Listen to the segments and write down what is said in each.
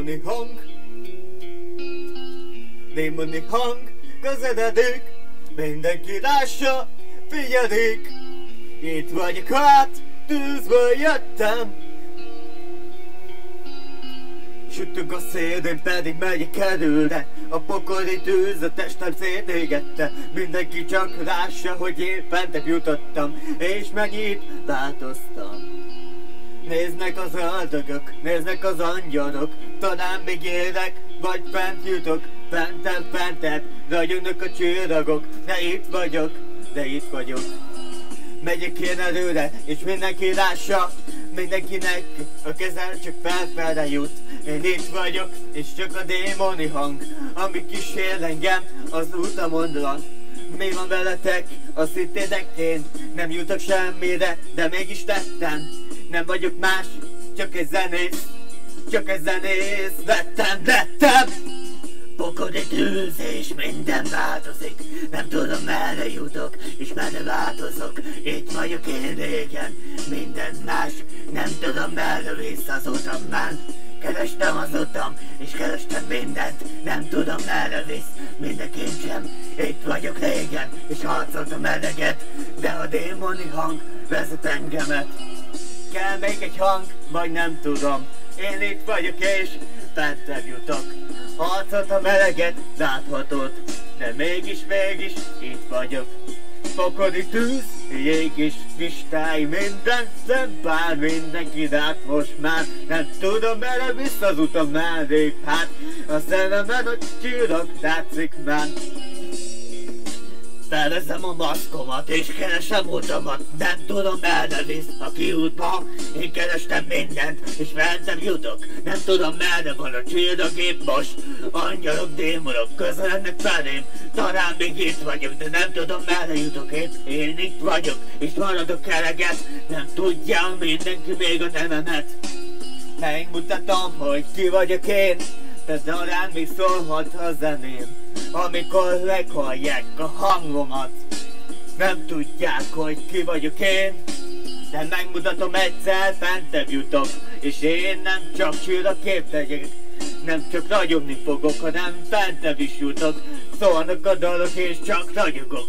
démoni hang, démoni hang közeledik, mindenki lássa, figyelik, itt vagyok hát, tűzből jöttem, Sütök a szél, én pedig megyek előre A pokoli tűz a testem szétégette Mindenki csak lássa, hogy én fentebb jutottam És megint változtam Néznek az ördögök, néznek az angyalok. Talán még élek, vagy fent jutok. Fentebb, fentebb, ragyognak a csillagok De itt vagyok, de itt vagyok. Megyek én előre, és mindenki lássa. Mindenkinek a kezel csak felfelre jut. Én itt vagyok, és csak a démoni hang Ami kísér engem az utamondra Mi van veletek? Azt hittétek én Nem jutok semmire, de mégis tettem Nem vagyok más, csak egy zenész Csak egy zenész. Lettem, lettem Pokoli tűz és minden változik. Nem tudom merre jutok és merre változok. Itt vagyok én régen, minden más. Nem tudom merre visz az utam már Kerestem az utam, és kerestem mindent. Nem tudom merre visz, mindenként sem Itt vagyok régen, és harcoltam eleget. De a démoni hang vezet engemet Kell még egy hang, vagy nem tudom Én itt vagyok és fentebb jutok Harcot a meleget láthatod, de mégis, mégis itt vagyok. Pokodi tűz, jég és kristály, minden szempár, mindenki lát most már. Nem tudom, merre vissza az utam rég, hát a szememben a csillag látszik már. Felveszem a maszkomat és keresem utamat. Nem tudom merre visz a kiútba. Én kerestem mindent és feltem jutok. Nem tudom merre van a csillagép most. Angyalok, démonok közelednek felém. Talán még itt vagyok, de nem tudom merre jutok én. Én itt vagyok és maradok eleget. Nem tudja mindenki még a nevemet. Megmutatom, hogy ki vagyok én. De talán még szólhat a zeném amikor meghallják a hangomat. Nem tudják, hogy ki vagyok én, de megmutatom egyszer, fentebb jutok, és én nem csak csillagkép legyek, nem csak ragyogni fogok, hanem fentebb is jutok. Szólnak a dalok, és csak ragyogok.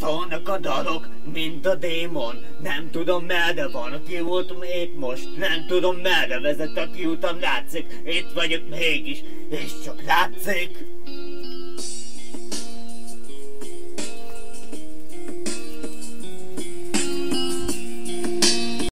Szólnak a dalok, mint a démon Nem tudom merre van a kiútom épp most Nem tudom merre vezet a kiútam látszik Itt vagyok mégis, és csak látszik